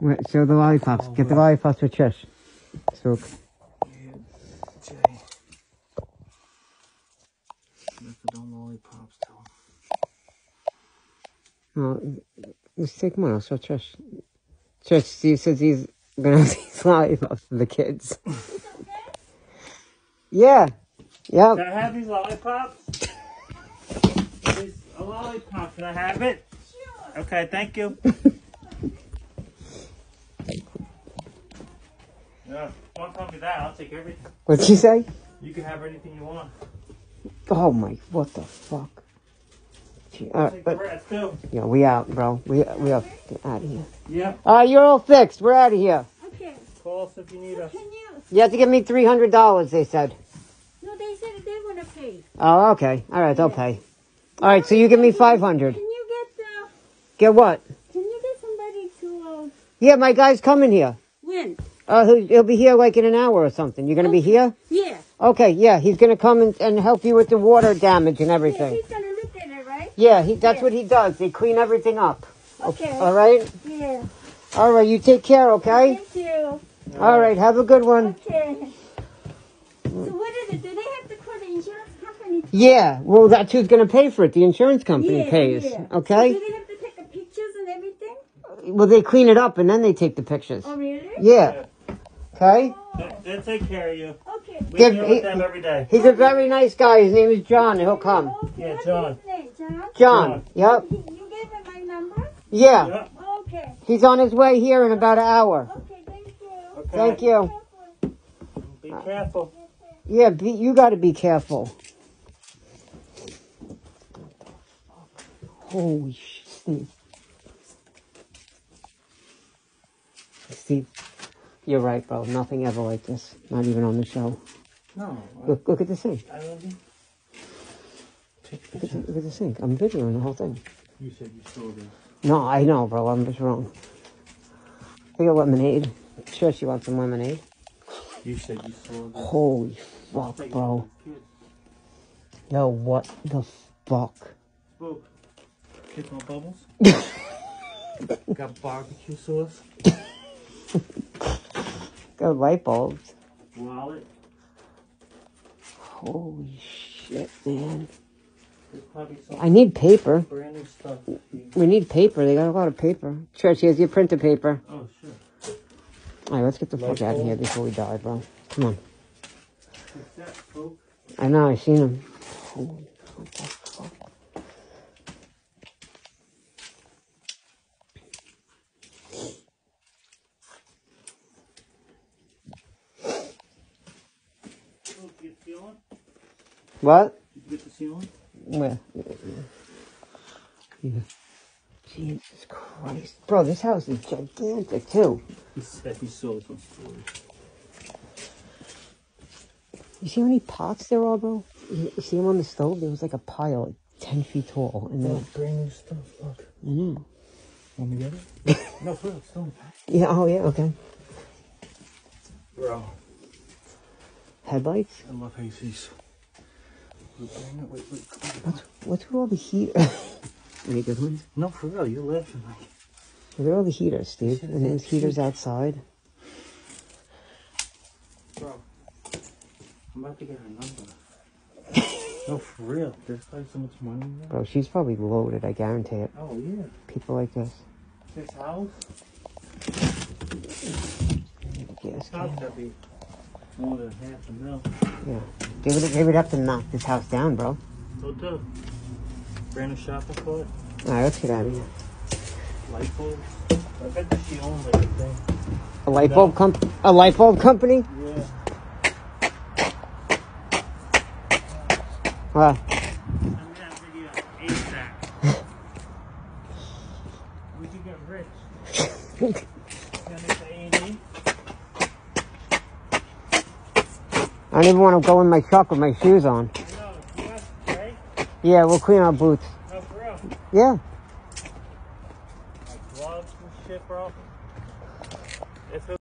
Wait, show the lollipops. Get the lollipops for Trish. So, Yeah, Jay. Methadone lollipops to him. let's take one. I'll show Trish. Trish, Steve says he's gonna have these lollipops for the kids. yeah. Yep. Can I have these lollipops? These, a lollipop. Can I have it? Sure. Okay, thank you. No, don't tell me that. I'll take everything. What'd she say? You can have anything you want. Oh my, what the fuck? Gee, I'll Uh, the but, rest too. yeah, we out, bro. We we out. Get out of here. Yeah. All right, you're all fixed. We're out of here. Okay. Call us if you need us. Can you? You have to give me three hundred dollars. They said. No, they said they want to pay. Oh, okay. All right, they'll pay. All right, so you give me five hundred. Can you get uh, Get what? Can you get somebody to uh, Yeah, my guy's coming here. win? Uh, he'll, he'll be here like in an hour or something. You're gonna be here? Yeah. Okay, yeah, he's gonna come and, and help you with the water damage and everything. Yeah, he's gonna look at it, right? Yeah, he, that's Yeah. what he does. They clean everything up. Okay. All right? Yeah. All right, you take care, okay? Thank you. All right, have a good one. Okay. So what is it? Do they have to call the insurance company? Yeah, well, that's who's gonna pay for it. The insurance company Yeah, pays. yeah. Okay? So do they have to take the pictures and everything? Well, they clean it up and then they take the pictures. Oh, really? Yeah. Okay? They- They'll take care of you. Okay. We Give- deal he- with them every day. He's a very nice guy. His name is John. He'll come. Yeah, John. John? John. Yep. You gave him my number? Yeah. Yeah. Okay. He's on his way here in about an hour. Okay, thank you. Okay. Thank you. Be careful. Yeah, be, you got to be careful. Holy shit, Steve. Steve, you're right, bro. Nothing ever like this. Not even on the show. No. Look, look at the sink. I love you. Take Look at the, look at the sink. I'm videoing the whole thing. You said you stole this. No, I know, bro. I'm just wrong. I got lemonade. Sure, she wants some lemonade. You said you saw this. Holy fuck, bro. Yo, what the fuck? Boop. Kids want bubbles? Got barbecue sauce? Got light bulbs. Wallet? Holy shit, man. There's probably some I need paper. We need paper. They got a lot of paper. Church, here's your printer paper. Oh, sure. All right, let's get the fuck out of here before we die, bro. Come on. I know, I seen him. Holy what the fuck? Boop, you get the ceiling? What? Did you get the ceiling? Where? Yeah. Jesus Christ. Bro, this house is gigantic, too. He said he saw some stories. You see how many pots there are, bro? You you see them on the stove? There was like a pile, like 10 feet tall. And then, brand new stuff. Look. I know. Want me to get it? no, for real. It's still in the. Yeah, oh yeah, okay. Bro. Headlights? I love ACs. Wait, What's, with all the heat? Any good ones? No, for real. You're laughing like. Where are all the heaters, Steve? And there's heaters outside. Bro. I'm about to get her number. no, for real. There's like so much money in there. Bro, she's probably loaded, I guarantee it. Oh, yeah. People like this. This house? Yes, be more than half a mil. yeah. They would, they would have to knock this house down, bro. So do. Brand new shopping cart. Alright, let's get out of here. Light bulbs. I bet that she owns like a thing. A light bulb comp- a light bulb company? Yeah. Wow. Send me that video ASAP. we could get rich. Send it to A&E. I don't even want to go in my truck with my shoes on. Know. Right? Yeah, we'll clean our boots. Oh, real. Yeah. Like gloves and shit, bro.